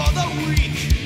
for the weak.